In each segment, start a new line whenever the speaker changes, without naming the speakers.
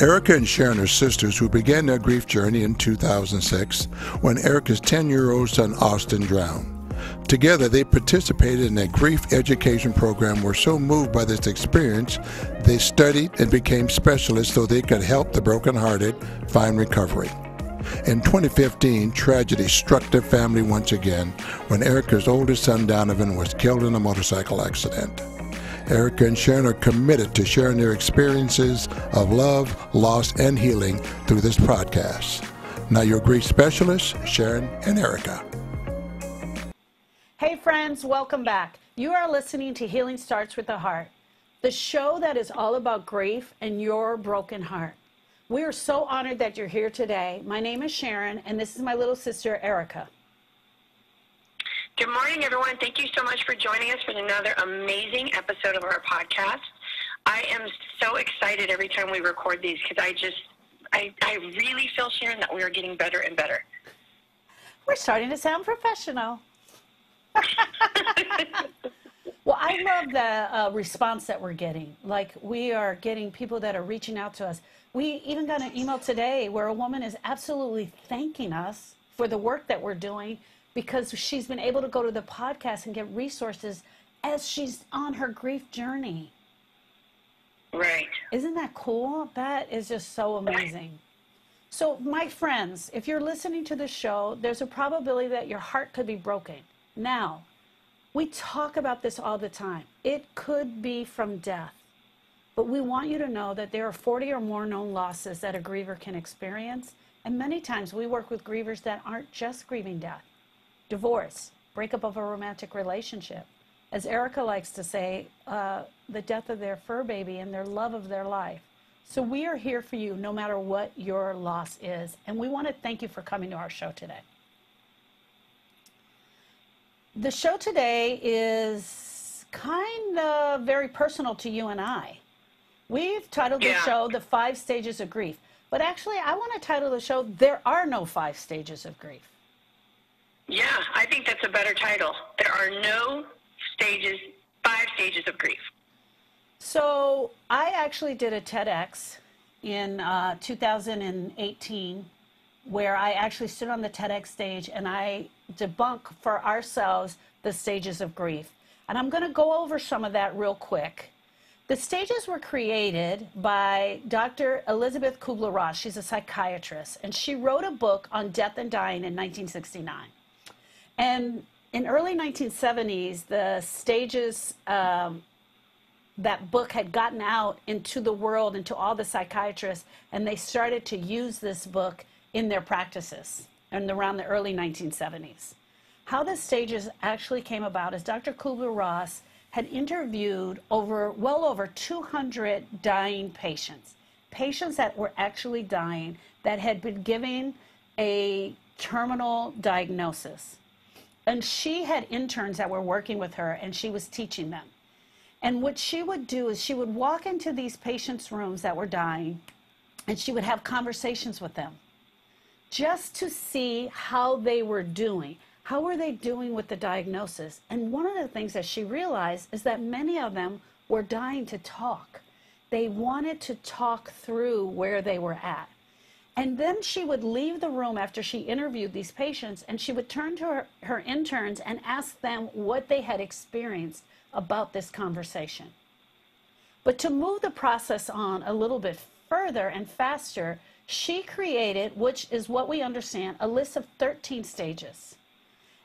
Erica and Sharon are sisters who began their grief journey in 2006 when Erica's 10 year old son Austin drowned. Together, they participated in a grief education program, were so moved by this experience, they studied and became specialists so they could help the brokenhearted find recovery. In 2015, tragedy struck their family once again when Erica's oldest son Donovan was killed in a motorcycle accident. Erica and Sharon are committed to sharing their experiences of love, loss, and healing through this podcast. Now, your grief specialists, Sharon and Erica.
Hey, friends, welcome back. You are listening to Healing Starts with the Heart, the show that is all about grief and your broken heart. We are so honored that you're here today. My name is Sharon, and this is my little sister, Erica.
Good morning, everyone. Thank you so much for joining us for another amazing episode of our podcast. I am so excited every time we record these because I just, I, I really feel, Sharon, that we are getting better and better.
We're starting to sound professional. well, I love the uh, response that we're getting. Like, we are getting people that are reaching out to us. We even got an email today where a woman is absolutely thanking us for the work that we're doing because she's been able to go to the podcast and get resources as she's on her grief journey.
Right.
Isn't that cool? That is just so amazing. So, my friends, if you're listening to the show, there's a probability that your heart could be broken. Now, we talk about this all the time. It could be from death. But we want you to know that there are 40 or more known losses that a griever can experience. And many times we work with grievers that aren't just grieving death divorce, breakup of a romantic relationship. As Erica likes to say, uh, the death of their fur baby and their love of their life. So we are here for you no matter what your loss is. And we want to thank you for coming to our show today. The show today is kind of very personal to you and I. We've titled the
Yeah.
show The Five Stages of Grief. But actually, I want to title the show There Are No Five Stages of Grief.
Yeah, I think that's a better title. There are no stages, five stages of grief.
So I actually did a TEDx in uh, 2018 where I actually stood on the TEDx stage and I debunk for ourselves the stages of grief. And I'm going to go over some of that real quick. The stages were created by Dr. Elisabeth Kubler Ross. She's a psychiatrist, and she wrote a book on death and dying in 1969. And in early 1970s, the stages um, that book had gotten out into the world, into all the psychiatrists, and they started to use this book in their practices and around the early 1970s. How the stages actually came about is Dr. Kubler Ross had interviewed over well over 200 dying patients, patients that were actually dying that had been given a terminal diagnosis. And she had interns that were working with her and she was teaching them. And what she would do is she would walk into these patients' rooms that were dying and she would have conversations with them just to see how they were doing. How were they doing with the diagnosis? And one of the things that she realized is that many of them were dying to talk. They wanted to talk through where they were at. And then she would leave the room after she interviewed these patients and she would turn to her, her interns and ask them what they had experienced about this conversation. But to move the process on a little bit further and faster, she created, which is what we understand, a list of 13 stages.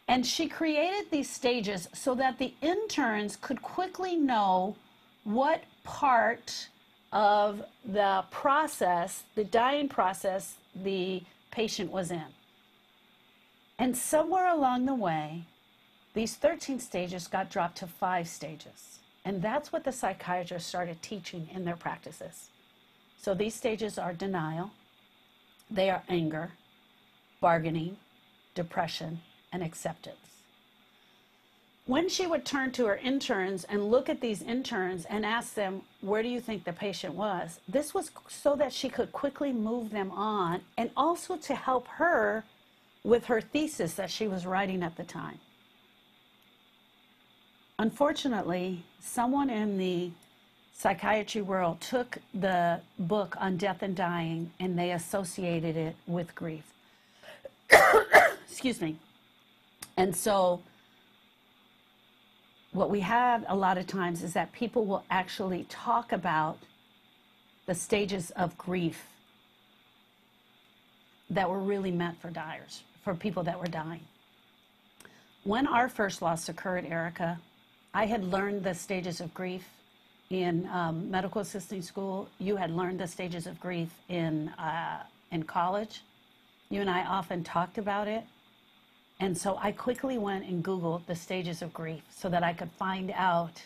And she created these stages so that the interns could quickly know what part of the process, the dying process, the patient was in. And somewhere along the way, these 13 stages got dropped to five stages. And that's what the psychiatrists started teaching in their practices. So these stages are denial, they are anger, bargaining, depression, and acceptance. When she would turn to her interns and look at these interns and ask them, Where do you think the patient was? This was so that she could quickly move them on and also to help her with her thesis that she was writing at the time. Unfortunately, someone in the Psychiatry World took the book on death and dying and they associated it with grief. Excuse me. And so, what we have a lot of times is that people will actually talk about the stages of grief that were really meant for dyers, for people that were dying. When our first loss occurred, Erica, I had learned the stages of grief in um, medical assisting school. You had learned the stages of grief in, uh, in college. You and I often talked about it. And so I quickly went and Googled the stages of grief so that I could find out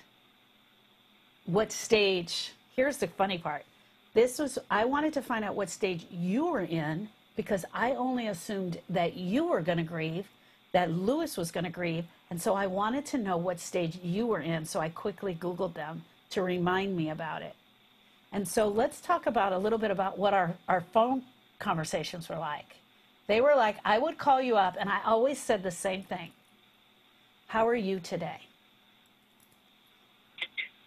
what stage. Here's the funny part. This was, I wanted to find out what stage you were in because I only assumed that you were going to grieve, that Lewis was going to grieve. And so I wanted to know what stage you were in. So I quickly Googled them to remind me about it. And so let's talk about a little bit about what our, our phone conversations were like. They were like, I would call you up, and I always said the same thing How are you today?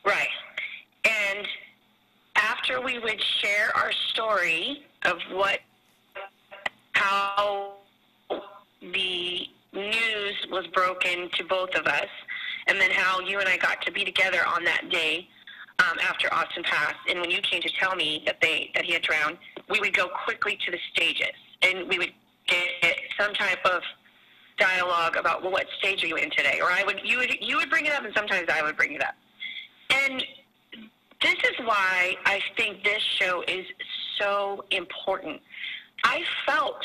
Right. And after we would share our story of what, how the news was broken to both of us, and then how you and I got to be together on that day um, after Austin passed, and when you came to tell me that they that he had drowned, we would go quickly to the stages, and we would some type of dialogue about well, what stage are you in today? Or I would you would you would bring it up, and sometimes I would bring it up. And this is why I think this show is so important. I felt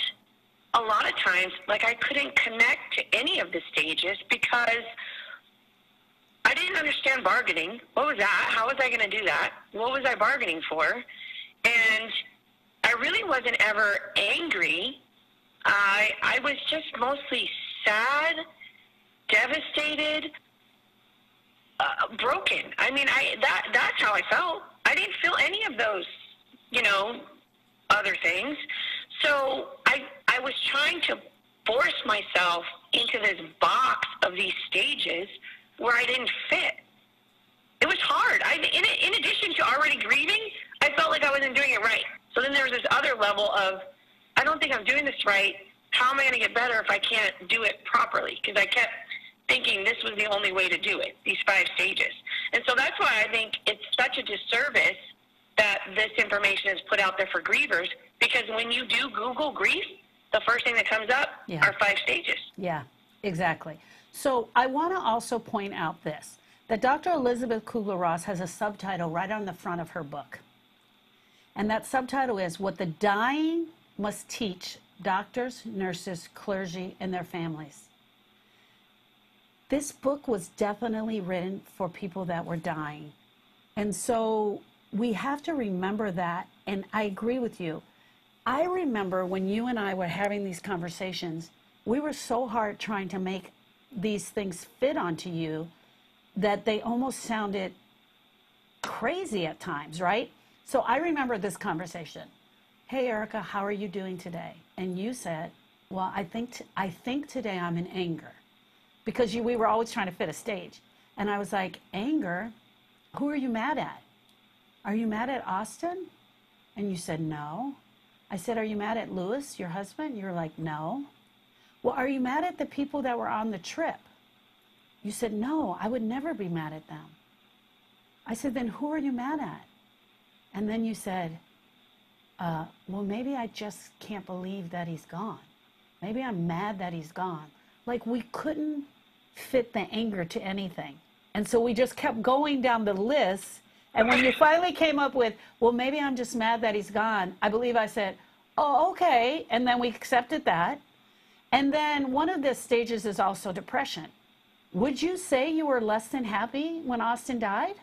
a lot of times like I couldn't connect to any of the stages because I didn't understand bargaining. What was that? How was I going to do that? What was I bargaining for? And I really wasn't ever angry I I was just mostly sad, devastated, uh, broken. I mean, I that that's how I felt. I didn't feel any of those, you know, other things. So I I was trying to force myself into this box of these stages where I didn't fit. It was hard. I in in addition to already grieving, I felt like I wasn't doing it right. So then there was this other level of don't think I'm doing this right. How am I going to get better if I can't do it properly? Because I kept thinking this was the only way to do it, these five stages. And so that's why I think it's such a disservice that this information is put out there for grievers because when you do Google grief, the first thing that comes up yeah. are five stages.
Yeah, exactly. So I want to also point out this that Dr. Elisabeth Kubler Ross has a subtitle right on the front of her book. And that subtitle is What the Dying must teach doctors, nurses, clergy, and their families. This book was definitely written for people that were dying. And so we have to remember that. And I agree with you. I remember when you and I were having these conversations, we were so hard trying to make these things fit onto you that they almost sounded crazy at times, right? So I remember this conversation. Hey, Erica, how are you doing today? And you said, Well, I think, t- I think today I'm in anger because you, we were always trying to fit a stage. And I was like, Anger? Who are you mad at? Are you mad at Austin? And you said, No. I said, Are you mad at Lewis, your husband? You're like, No. Well, are you mad at the people that were on the trip? You said, No, I would never be mad at them. I said, Then who are you mad at? And then you said, uh, well, maybe I just can't believe that he's gone. Maybe I'm mad that he's gone. Like we couldn't fit the anger to anything. And so we just kept going down the list. And when you finally came up with, well, maybe I'm just mad that he's gone, I believe I said, oh, okay. And then we accepted that. And then one of the stages is also depression. Would you say you were less than happy when Austin died?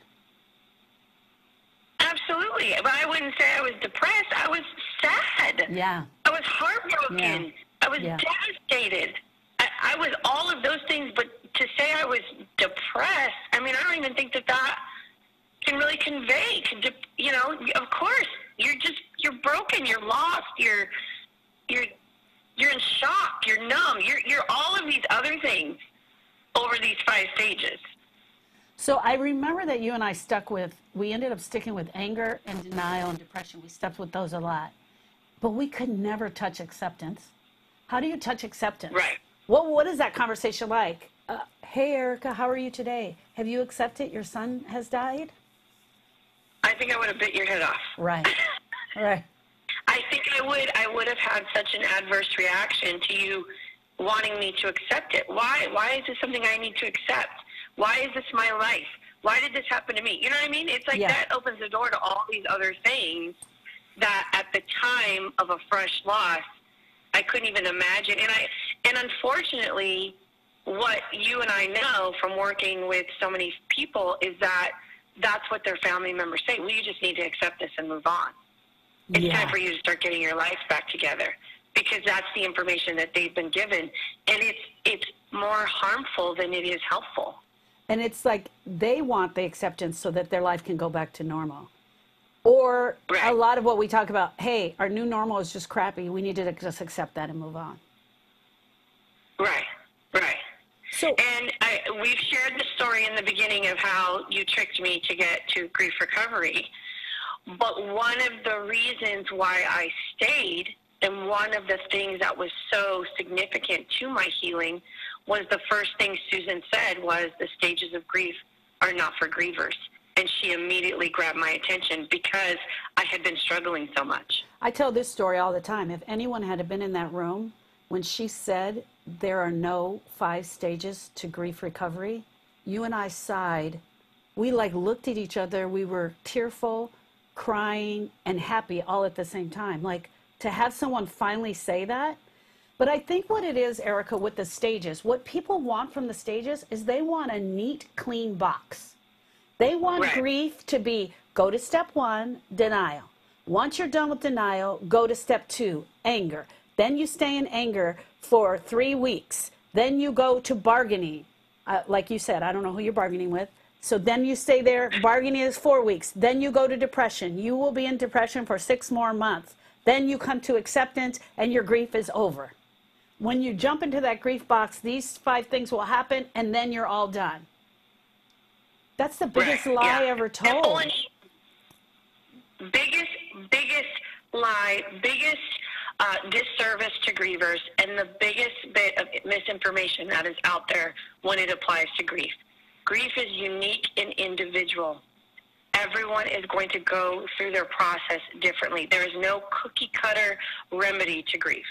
Absolutely. But I wouldn't say I was depressed. I was sad.
Yeah.
I was heartbroken. Yeah. I was yeah. devastated. I, I was all of those things, but to say I was depressed, I mean, I don't even think that that can really convey. Can You know, of course, you're just you're broken. You're lost. You're you're you're in shock. You're numb. You're you're all of these other things over these five stages.
So I remember that you and I stuck with, we ended up sticking with anger and denial and depression. We stuck with those a lot. But we could never touch acceptance. How do you touch acceptance?
Right.
What, what is that conversation like? Uh, hey, Erica, how are you today? Have you accepted your son has died?
I think I would have bit your head off.
Right. right.
I think I would. I would have had such an adverse reaction to you wanting me to accept it. Why? Why is this something I need to accept? Why is this my life? Why did this happen to me? You know what I mean? It's like
Yeah.
that opens the door to all these other things that at the time of a fresh loss, I couldn't even imagine. And I and unfortunately, what you and I know from working with so many people is that that's what their family members say. Well, you just need to accept this and move on. It's
Yeah.
time for you to start getting your life back together because that's the information that they've been given, and it's it's more harmful than it is helpful.
And it's like they want the acceptance so that their life can go back to normal. Or a lot of what we talk about, hey, our new normal is just crappy. We need to just accept that and move on.
Right, right.
So,
And I, we've shared the story in the beginning of how you tricked me to get to grief recovery. But one of the reasons why I stayed and one of the things that was so significant to my healing was the first thing Susan said was the stages of grief are not for grievers. And she immediately grabbed my attention because I had been struggling so much.
I tell this story all the time. If anyone had been in that room when she said there are no five stages to grief recovery, you and I sighed. We like looked at each other. We were tearful, crying, and happy all at the same time. Like to have someone finally say that. But I think what it is, Erica, with the stages, what people want from the stages is they want a neat, clean box. They want
Right.
grief to be go to step one, denial. Once you're done with denial, go to step two, anger. Then you stay in anger for three weeks. Then you go to bargaining. Uh, like you said, I don't know who you're bargaining with. So then you stay there. Bargaining is four weeks. Then you go to depression. You will be in depression for six more months. Then you come to acceptance and your grief is over. When you jump into that grief box, these five things will happen and then you're all done. That's the biggest
Right,
lie
yeah.
ever told.
only- biggest, biggest lie, biggest uh, disservice to grievers, and the biggest bit of misinformation that is out there when it applies to grief. Grief is unique and individual. Everyone is going to go through their process differently. There is no cookie cutter remedy to grief.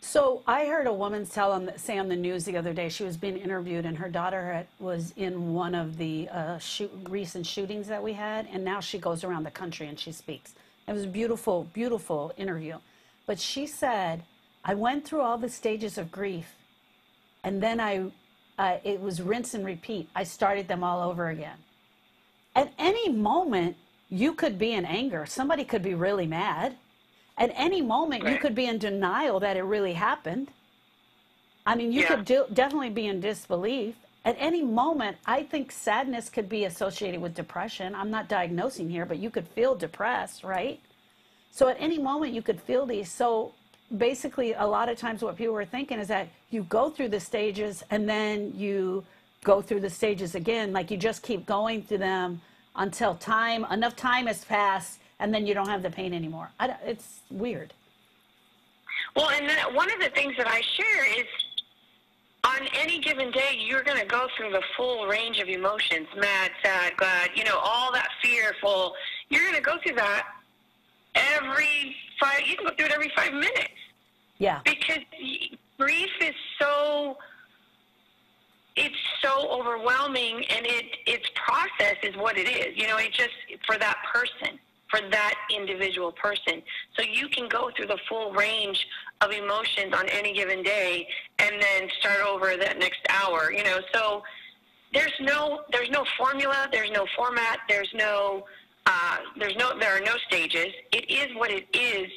So I heard a woman tell on the, say on the news the other day. She was being interviewed, and her daughter had, was in one of the uh, shoot, recent shootings that we had, and now she goes around the country and she speaks. It was a beautiful, beautiful interview. But she said, "I went through all the stages of grief, and then I, uh, it was rinse and repeat. I started them all over again. At any moment, you could be in anger. Somebody could be really mad." At any moment, you could be in denial that it really happened. I mean, you
Yeah.
could do, definitely be in disbelief. At any moment, I think sadness could be associated with depression. I'm not diagnosing here, but you could feel depressed, right? So at any moment, you could feel these. So basically, a lot of times, what people are thinking is that you go through the stages and then you go through the stages again. Like you just keep going through them until time, enough time has passed, and then you don't have the pain anymore. It's weird.
Well, and then one of the things that I share is on any given day, you're going to go through the full range of emotions mad, sad, glad, you know, all that fearful. You're going to go through that every five, you can go through it every five minutes
Yeah.
because grief is so. It's so overwhelming, and it its process is what it is. You know, it just for that person, for that individual person. So you can go through the full range of emotions on any given day, and then start over that next hour. You know, so there's no there's no formula, there's no format, there's no uh, there's no there are no stages. It is what it is,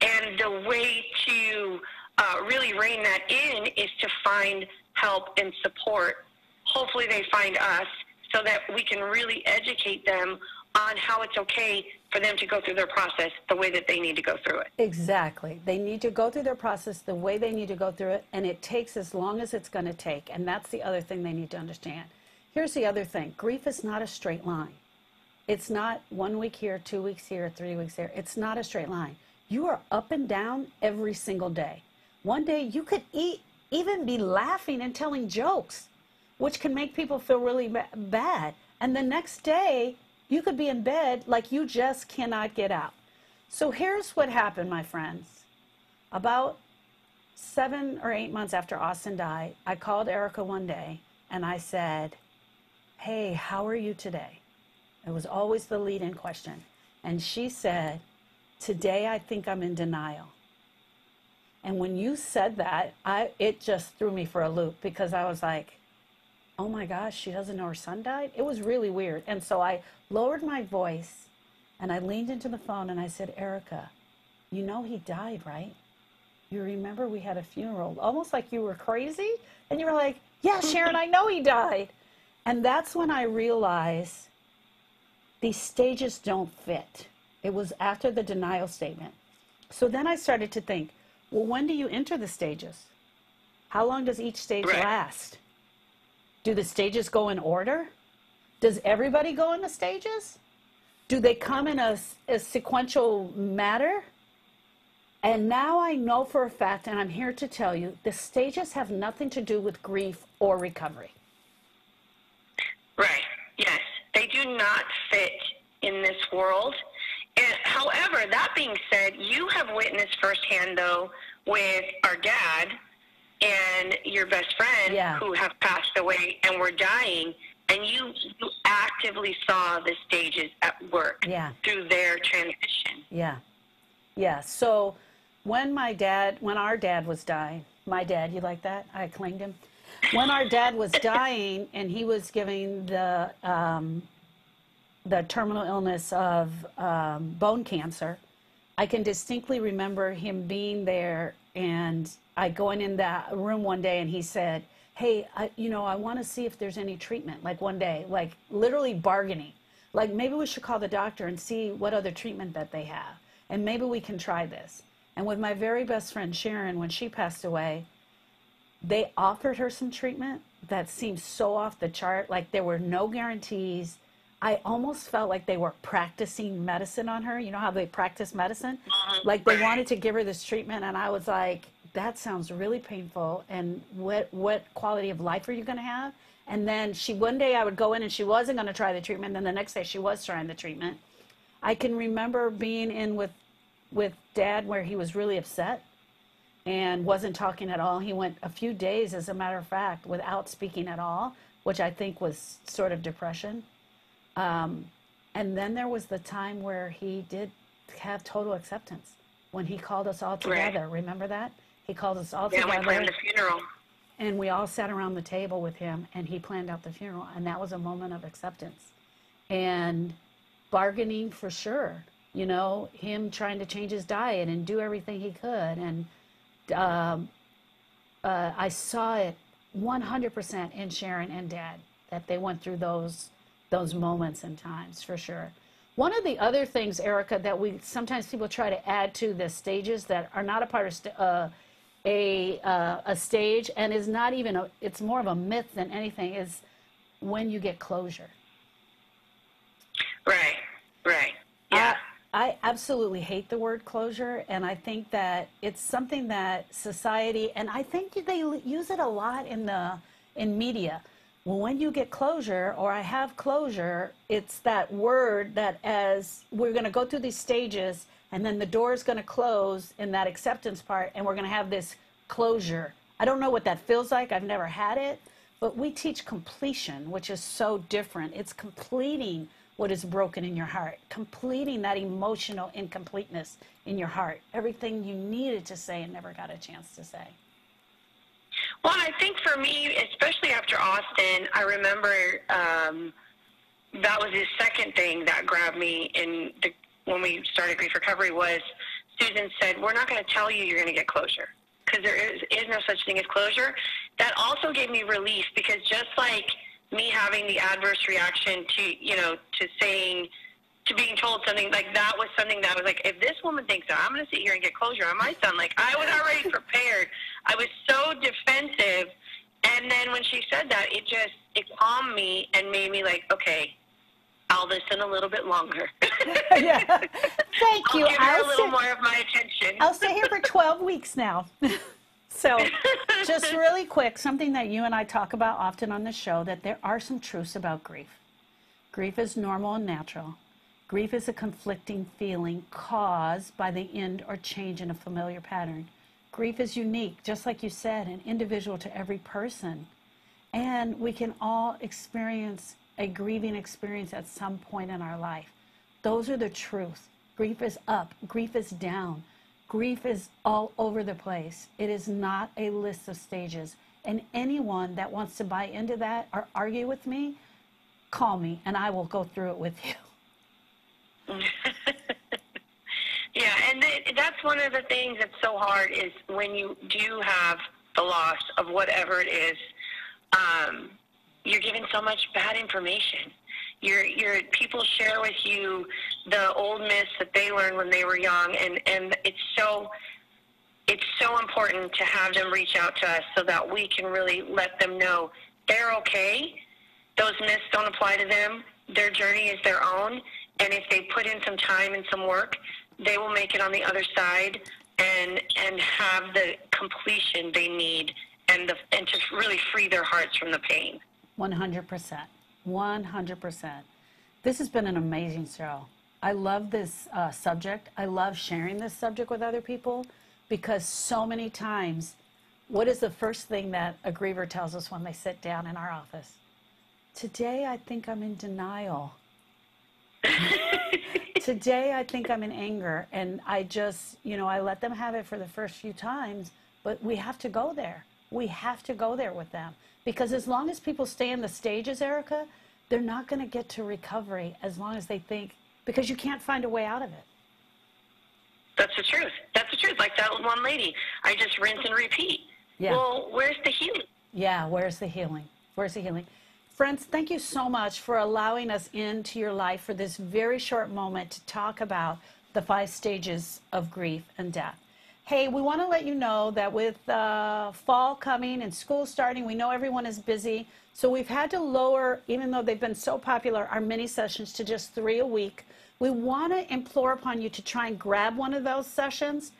and the way to uh, really rein that in is to find help and support. Hopefully, they find us so that we can really educate them on how it's okay for them to go through their process the way that they need to go through it.
Exactly. They need to go through their process the way they need to go through it, and it takes as long as it's going to take. And that's the other thing they need to understand. here's the other thing grief is not a straight line. It's not one week here, two weeks here, three weeks there. It's not a straight line. You are up and down every single day. One day you could eat, even be laughing and telling jokes, which can make people feel really bad. And the next day, you could be in bed like you just cannot get out. So here's what happened, my friends. About seven or eight months after Austin died, I called Erica one day and I said, Hey, how are you today? It was always the lead in question. And she said, Today I think I'm in denial. And when you said that, I it just threw me for a loop because I was like, oh my gosh, she doesn't know her son died? It was really weird. And so I lowered my voice and I leaned into the phone and I said, Erica, you know he died, right? You remember we had a funeral, almost like you were crazy. And you were like, yeah, Sharon, I know he died. And that's when I realized these stages don't fit. It was after the denial statement. So then I started to think, well, when do you enter the stages? How long does each stage
Right.
last? Do the stages go in order? Does everybody go in the stages? Do they come in a, a sequential matter? And now I know for a fact, and I'm here to tell you, the stages have nothing to do with grief or recovery.
Right. Yes. They do not fit in this world. And however, that being said, you have witnessed firsthand though with our dad and your best friend
Yeah.
who have passed away and were dying and you, you actively saw the stages at work
Yeah.
through their transition.
Yeah. Yeah. So when my dad, when our dad was dying, my dad, you like that? I claimed him. When our dad was dying and he was giving the, um, the terminal illness of um, bone cancer, I can distinctly remember him being there and I going in that room one day and he said, Hey, I, you know, I want to see if there's any treatment. Like one day, like literally bargaining. Like maybe we should call the doctor and see what other treatment that they have. And maybe we can try this. And with my very best friend Sharon, when she passed away, they offered her some treatment that seemed so off the chart. Like there were no guarantees. I almost felt like they were practicing medicine on her. You know how they practice medicine? Uh-huh. Like they wanted to give her this treatment, and I was like, that sounds really painful. And what what quality of life are you going to have? And then she one day I would go in and she wasn't going to try the treatment. Then the next day she was trying the treatment. I can remember being in with with dad where he was really upset and wasn't talking at all. He went a few days, as a matter of fact, without speaking at all, which I think was sort of depression. Um, and then there was the time where he did have total acceptance when he called us all together. Remember that? He called us all
Yeah, we
together
planned the funeral.
and we all sat around the table with him and he planned out the funeral and that was a moment of acceptance and bargaining for sure you know him trying to change his diet and do everything he could and um, uh, i saw it 100% in sharon and dad that they went through those those moments and times for sure one of the other things erica that we sometimes people try to add to the stages that are not a part of st- uh, a uh, a stage and is not even a it's more of a myth than anything is when you get closure
Right. Right. Yeah.
I, I absolutely hate the word closure, and I think that it's something that society, and I think they use it a lot in the in media. Well, when you get closure, or I have closure, it's that word that as we're going to go through these stages, and then the door is going to close in that acceptance part, and we're going to have this closure. I don't know what that feels like. I've never had it, but we teach completion, which is so different. It's completing what is broken in your heart, completing that emotional incompleteness in your heart, everything you needed to say and never got a chance to say.
Well, I think for me, especially after Austin, I remember um, that was the second thing that grabbed me in the, when we started grief recovery was Susan said, "We're not going to tell you you're going to get closure because there is, is no such thing as closure." That also gave me relief because just like me having the adverse reaction to you know to saying to being told something like that was something that was like, if this woman thinks that I'm going to sit here and get closure on my son, like I was already prepared. I was so defensive, And then when she said that, it just it calmed me and made me like, okay, I'll listen a little bit longer.
yeah. Thank
I'll
you.
give her
I'll
a little
sit-
more of my attention.
I'll stay here for 12 weeks now. so, just really quick, something that you and I talk about often on the show that there are some truths about grief. Grief is normal and natural. Grief is a conflicting feeling caused by the end or change in a familiar pattern. Grief is unique, just like you said, and individual to every person. And we can all experience a grieving experience at some point in our life. Those are the truth. Grief is up, grief is down, grief is all over the place. It is not a list of stages. And anyone that wants to buy into that or argue with me, call me and I will go through it with you.
Yeah, and th- that's one of the things that's so hard is when you do have the loss of whatever it is, um, you're given so much bad information. Your your people share with you the old myths that they learned when they were young, and and it's so it's so important to have them reach out to us so that we can really let them know they're okay. Those myths don't apply to them. Their journey is their own, and if they put in some time and some work, they will make it on the other side and and have the completion they need and the and to really free their hearts from the pain.
100%. 100%. This has been an amazing show. I love this uh, subject. I love sharing this subject with other people because so many times, what is the first thing that a griever tells us when they sit down in our office? Today, I think I'm in denial. Today, I think I'm in anger. And I just, you know, I let them have it for the first few times, but we have to go there. We have to go there with them. Because as long as people stay in the stages, Erica, they're not going to get to recovery as long as they think, because you can't find a way out of it.
That's the truth. That's the truth. Like that one lady, I just rinse and repeat.
Yeah.
Well, where's the healing?
Yeah, where's the healing? Where's the healing? Friends, thank you so much for allowing us into your life for this very short moment to talk about the five stages of grief and death. Hey, we want to let you know that with uh, fall coming and school starting, we know everyone is busy. So we've had to lower, even though they've been so popular, our mini sessions to just three a week. We want to implore upon you to try and grab one of those sessions.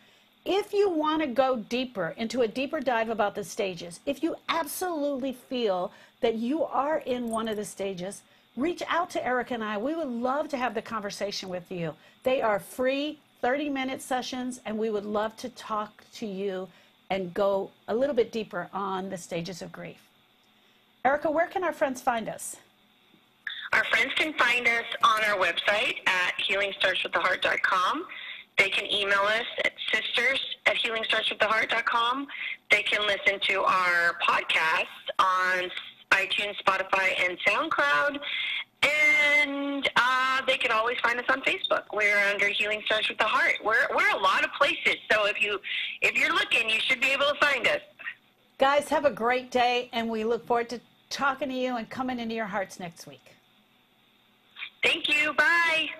If you want to go deeper into a deeper dive about the stages, if you absolutely feel that you are in one of the stages, reach out to Eric and I. We would love to have the conversation with you. They are free 30 minute sessions, and we would love to talk to you and go a little bit deeper on the stages of grief. Erica, where can our friends find us?
Our friends can find us on our website at healingstartswiththeheart.com. They can email us at sisters at healingstartswiththeheart.com. They can listen to our podcast on iTunes, Spotify, and SoundCloud. And uh, they can always find us on Facebook. We're under Healing Starts with the Heart. We're, we're a lot of places. So if you if you're looking, you should be able to find us.
Guys, have a great day, and we look forward to talking to you and coming into your hearts next week.
Thank you. Bye.